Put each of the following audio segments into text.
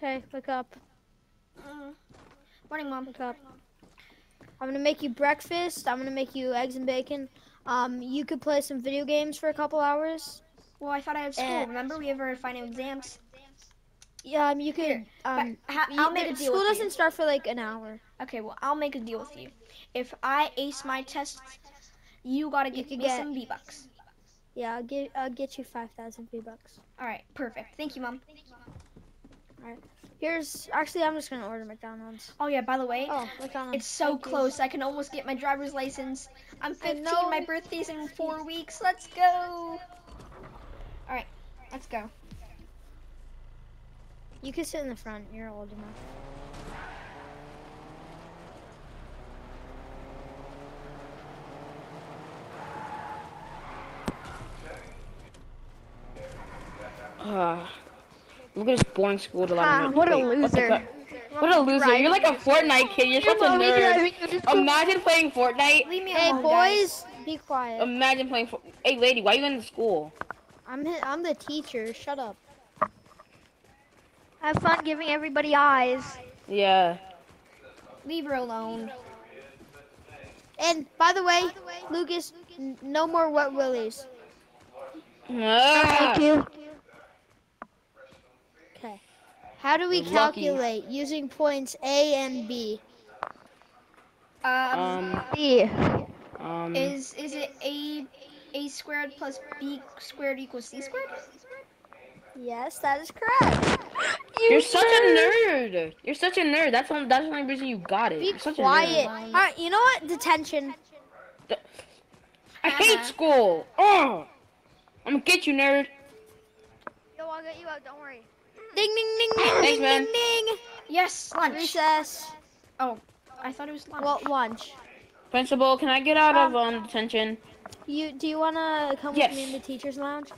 Hey, wake up. Mm. Morning, mom. Wake up. I'm gonna make you breakfast. I'm gonna make you eggs and bacon. Um, you could play some video games for a couple hours. Well, I thought I had school. Eh. Remember, we have our final exams. Yeah, um, you could. Um, I'll make a deal School doesn't start for like an hour. Okay, well, I'll make a deal with you. If I ace my tests, you gotta give could me get- some V bucks. Yeah, I'll get I'll get you five thousand V bucks. All right, perfect. Thank you, mom. Here's actually I'm just gonna order McDonald's. Oh yeah, by the way, Oh, McDonald's. it's so Thank you. close. I can almost get my driver's license. I'm 15. know. My birthday's in four weeks. Let's go. All right, let's go. You can sit in the front. You're old enough. Uh, look at this boring school to Ah, learn. what a Wait, the loser. fuck? What a loser. You're like a Fortnite kid. You're such a nerd. Imagine playing Fortnite. Leave me Hey alone, guys. boys, be quiet. Imagine playing. For- hey, lady, why are you in the school? I'm I'm the teacher. Shut up. Have fun giving everybody eyes. Yeah. Leave her alone. And by the way, Lucas, n- no more wet willies. Ah. you. Okay. How do we Lucky. calculate using points A and B? Um, Um. B. Um. is is it a a squared plus b squared equals c squared? Yes, that is correct. You're such a nerd. You're such a nerd. That's one. That's the only reason you got it. Be You're such quiet. A nerd. right, you know what? Detention. I hate school. Oh. I'm gonna get you, nerd. Yo, I'll get you out. Don't worry. Ding ding ding ding Thanks, ding man. ding ding. Yes, lunch. Recess. Oh, I thought it was lunch. Well, lunch. Principal, can I get out of um detention? You do you wanna come Yes. with me in the teachers' lounge?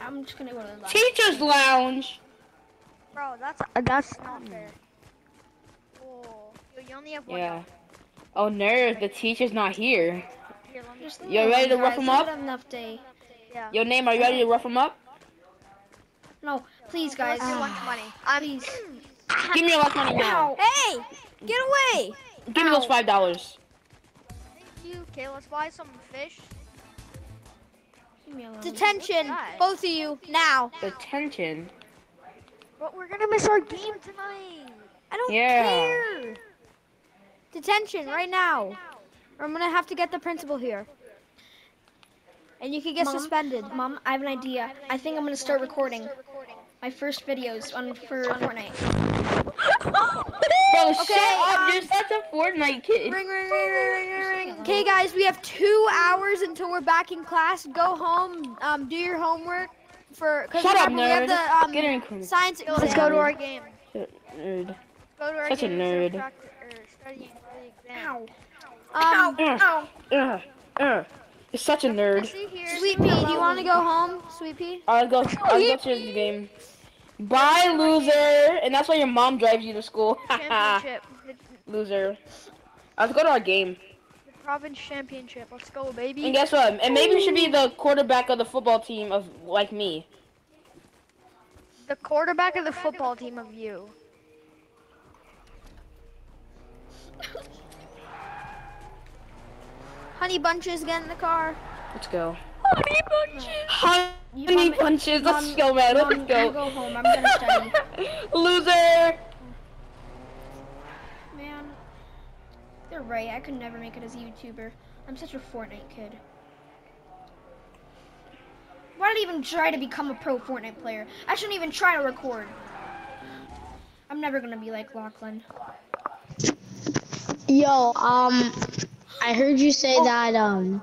I'm just gonna go to the lunch. Teachers lounge. Bro, that's uh, that's not fair. Oh, yo, you only have one. Yeah. Oh, nerd, the teacher's not here. Here, let me. Just You me ready to rough guys. 'em I've up? enough day. Yeah. Your name, are you ready to rough him up? No, please, oh, guys. Give me lunch money. I'm. Please. Give me your last money now. Hey, get away! Give me those five dollars. Thank you. Okay, let's buy some fish. Leave me alone. Detention, both of you now. Detention. But we're gonna miss our game tonight. I don't Yeah. care. Detention right now. Or I'm gonna have to get the principal here. And you could get Mom? suspended. Mom, I have an idea. I think I'm gonna start recording my first videos on for Fortnite. Bro, shut Okay, up. um, You're such a Fortnite kid. Ring, ring, ring, ring, ring, ring, ring. Okay, guys, we have two hours until we're back in class. Go home, um, do your homework for. Cause Shut up, remember, we have nerd. the um, Get in, Chris. science Yo, let's go to our game. Nerd. Go to our Such a game instead of nerd. practi- or studying for the exam. Ow. Um, Ow. Ow. Ugh. Ugh. You're such a nerd. Sweet Pea, do you want to go home, Sweet Pea? I'll go. I'll go to the game. Bye, loser. And that's why your mom drives you to school. Championship. The, loser. Let's go to our game. the province championship. Let's go, baby. And guess what? And maybe you should be the quarterback of the football team of like me. The quarterback of the football team of you. Honey Bunches, get in the car. Let's go. Honey bunches. Honey Mom- bunches. Let's go, man. Mom, Let's you go. go home. I'm gonna study. Loser. Man, they're right. I could never make it as a YouTuber. I'm such a Fortnite kid. Why did I even try to become a pro Fortnite player? I shouldn't even try to record. I'm never gonna be like Lachlan. Yo, um, I heard you say Oh. that, um,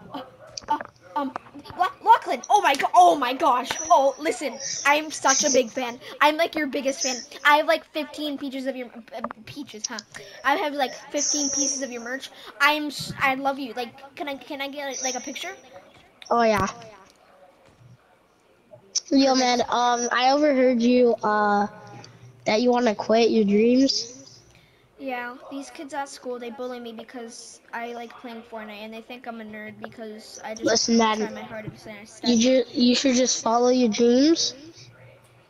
Uh, um, La- Lachlan. Oh my god. Oh my gosh. Oh, listen. I'm such a big fan. I'm like your biggest fan. I have like 15 peaches of your uh, peaches, huh? I have like 15 pieces of your merch. I'm. I love you. Like, can I can I get like a picture? oh yeah. Yo, man, um, I overheard you, uh, that you want to quit your dreams. Yeah, these kids at school they bully me because I like playing Fortnite, and they think I'm a nerd because I just Listen, try man, my hardest and I You study. ju- you should just follow your dreams.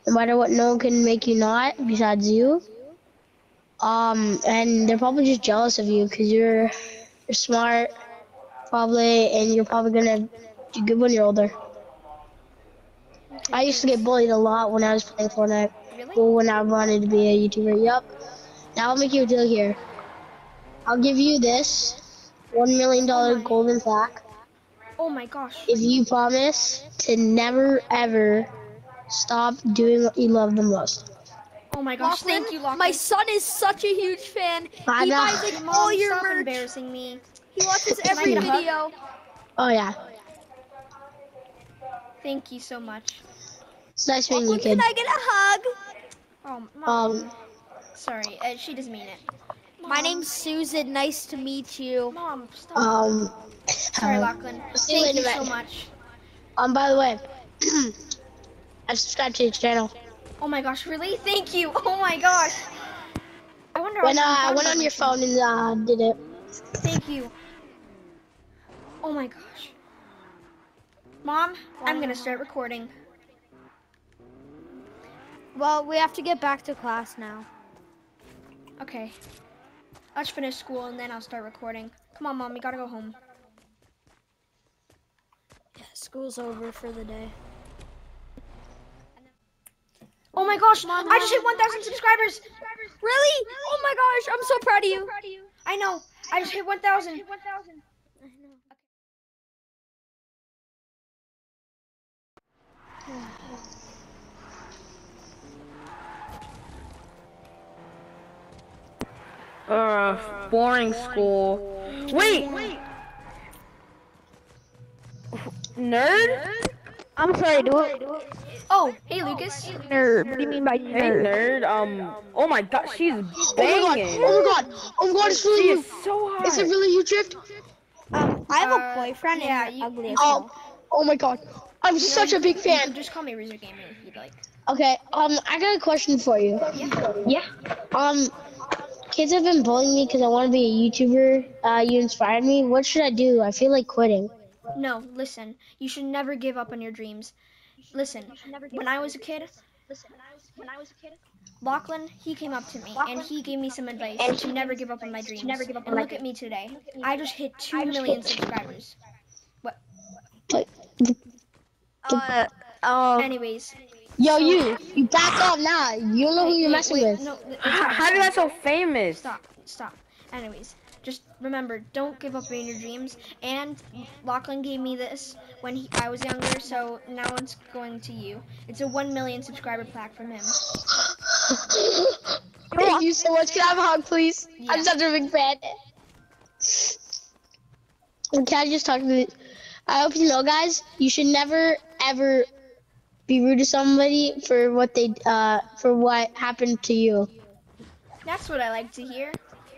no matter what, no one can make you not besides you. Um, and they're probably just jealous of you because you're you're smart, probably, and you're probably gonna do good when you're older. I used to get bullied a lot when I was playing Fortnite. Really? Well, when I wanted to be a YouTuber. Yup. Now I'll make you a deal here. I'll give you this one million dollar golden plaque Oh my gosh. if you promise to never ever stop doing what you love the most. Oh my gosh. Lachlan, Thank you, Lachlan. My son is such a huge fan. I he know. buys like Mom, all your stop merch. embarrassing me. He watches every get a hug? video. Oh yeah, Thank you so much. it's nice meeting you, kid. can I get a hug? Oh, mom. Um, Sorry, uh, she doesn't mean it. My name's Susan. Nice to meet you. Mom, stop. um, Sorry, uh, Lachlan. see Thank you later, so much. um. By the way, I subscribed to your channel. Oh my gosh, really? Thank you. Oh my gosh. I wonder. When uh, I went on your phone and uh, did it. Thank you. Oh my gosh. Mom, I'm gonna start recording. Well, we have to get back to class now. Okay. Let's finish school and then I'll start recording. Come on, mom, we gotta go home. Yeah, school's over for the day. Oh my gosh, Mom, I just hit 1,000 subscribers. Really? Oh my gosh, I'm so proud of you. I know. I just hit 1,000. Uh, boring school. Wait! Wait. Nerd? I'm sorry, do it. Oh, hey Lucas. Nerd. What do you mean by nerd? Hey, nerd? nerd. Um, oh my god, she's Oh my god! Oh my god! Oh my god! It's really She you! is so hot. Is it really you, Drift? Um, I have Uh, a boyfriend yeah, and you- ugly as Oh, oh my god! I'm such a big You fan. just call me Roozer Gamer if you'd like. Okay, um, I got a question for you. Yeah. Yeah. Um, kids have been bullying me because I want to be a YouTuber. Uh, you inspired me. What should I do? I feel like quitting. No, listen. You should never give up on your dreams. Listen, when I was a kid, when i was a kid Lachlan, he came up to me and he gave me some advice and to never give up on my dreams. Never give up on and look at me today. I just hit 2 million subscribers. Uh, um, Anyways. Yo, you, you back off now. You know who you're Wait, messing wait, with. No, it's How, fine. how did I so famous? Stop, stop. Anyways, just remember, don't give up on your dreams. And Lachlan gave me this when he, I was younger, so now it's going to you. It's a 1 million subscriber plaque from him. Thank you so much. Can I have a hug, please? I'm Yeah. such a big fan. And Can I just talk to the... I hope you know, guys, you should never, ever be rude to somebody for what they, uh, for what happened to you. That's what I like to hear.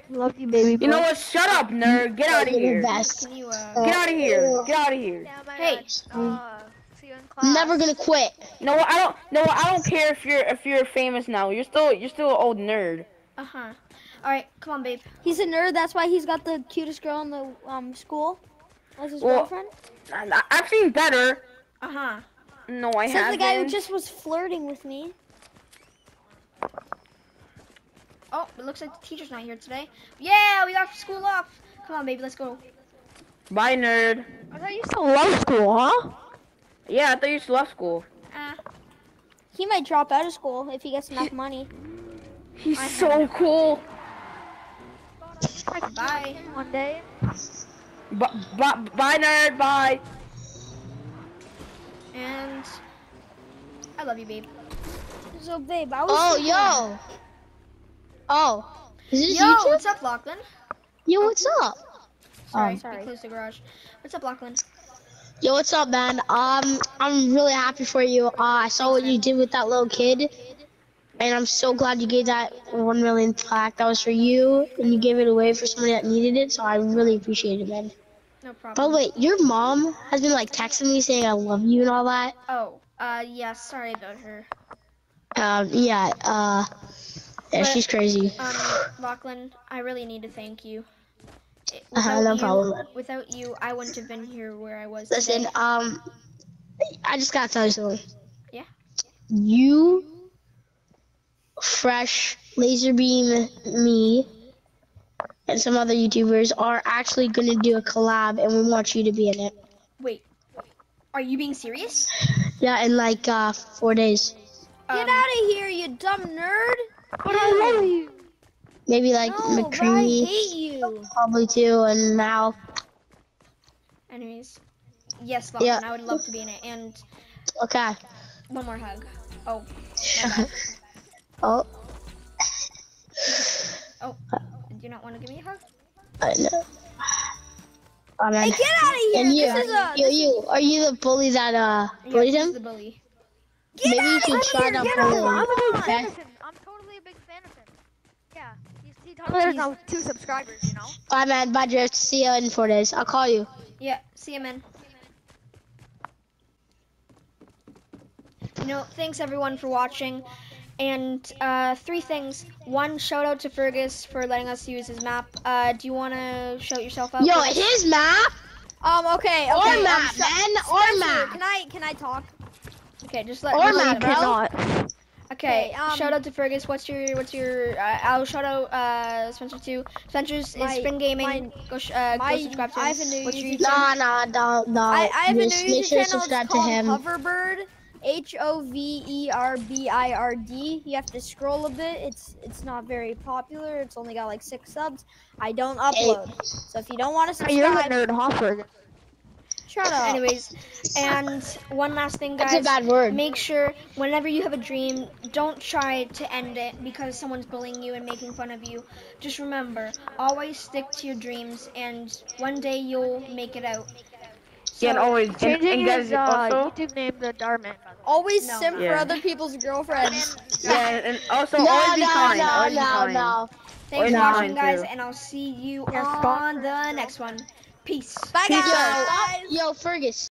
love you, baby. You know what? Shut up, nerd. Get out of here. best. Can you, uh, Get out of here. Get out of here. Yeah, my Hey. God. Uh, see you in class. Never gonna quit. No. I don't. No, I don't care if you're if you're famous now. You're still you're still an old nerd. uh huh. Alright, come on, babe. He's a nerd. That's why he's got the cutest girl in the um school as his Well, girlfriend. I, I've seen better. Uh huh. No, I Says the haven't. guy who just was flirting with me. Oh, it looks like the teacher's not here today. Yeah, we got school off. Come on, baby, let's go. Bye, nerd. I thought you still love school, huh? Yeah, I thought you still left school. Uh, He might drop out of school if he gets enough money. He's I so cool. bye. One day. B- b- bye, nerd. Bye. And I love you, babe. So, babe, I was. Oh, thinking- yo. Oh, is this Yo, YouTube? what's up, Lachlan? Yo, what's up? Sorry, Um, we sorry. closed the garage. What's up, Lachlan? Yo, what's up, man? Um, I'm really happy for you. Uh, I saw what you did with that little kid, and I'm so glad you gave that one million plaque. That was for you, and you gave it away for somebody that needed it. So I really appreciate it, man. No problem. the way, your mom has been like texting me saying I love you and all that. Oh, uh, yeah, sorry about her. Um, yeah. Uh, yeah, But- she's crazy. Um, Lachlan, I really need to thank you. Uh-huh, no you- problem. Without you, I wouldn't have been here where I was Listen, today. um, I just gotta tell you something. Yeah? You Fresh, Lazarbeam me, and some other YouTubers are actually gonna do a collab, and we want you to be in it. Wait, are you being serious? Yeah, in like uh four days. Get Um, out of here, you dumb nerd. But I love you. Maybe like No, but I hate you. probably too, and Mal. Anyways, yes, Lachlan, Yeah. I would love to be in it. And Okay. one more hug. Oh, oh, oh, do you not want to give me a hug? I know. Oh, man. Hey, get out of here. And you, This is a. you, you, are you the bully that uh Yeah, bullied he's him? the bully. Get Maybe you out should of try here. to Get bully out. him. I'm a big fan of him. I'm totally a big fan of him. Yeah. He's, he totally doesn't two subscribers, you know? Bye, man. Bye, Drift. See you in four days. I'll call you. Yeah, see you, man. You know, thanks everyone for watching. And uh, three things. One, shout out to Fergus for letting us use his map. Uh, do you want to shout yourself out? Yo, Fergus? his map Um. Okay. or Okay. um, map, Sh- man, or Spencer, map. Can I? Can I talk? Okay, just let Or just map, let him- Okay, Okay, um, shout out to Fergus. What's your what's your? Uh, I'll shout out uh, Spencer too. Spencer's My- is Spin Gaming. my- go sh- uh, my- go subscribe to him. I have a new What's YouTube YouTube? Nah, nah, no, no. I, I have a new make YouTube sure to channel. subscribe It's to him. Hoverbird. H O V E R B I R D. You have to scroll a bit. It's it's not very popular. It's only got like six subs. I don't upload. So if you don't want to subscribe, You're the subscribe, nerd, huh, Fergus? shut up. Anyways, and one last thing, guys. That's a guys. bad word. Make sure whenever you have a dream, don't try to end it because someone's bullying you and making fun of you. Just remember, always stick to your dreams, and one day you'll make it out. Yeah, and always, Changing and guys, his uh, also, YouTube name to Darman. Always No. simp for Yeah. other people's girlfriends. yeah, and also No, always be no, kind. no, always be no, kind. no. Thanks Or for watching, guys, too. and I'll see you on the next one. Peace. Bye Yo, guys. yo, Fergus.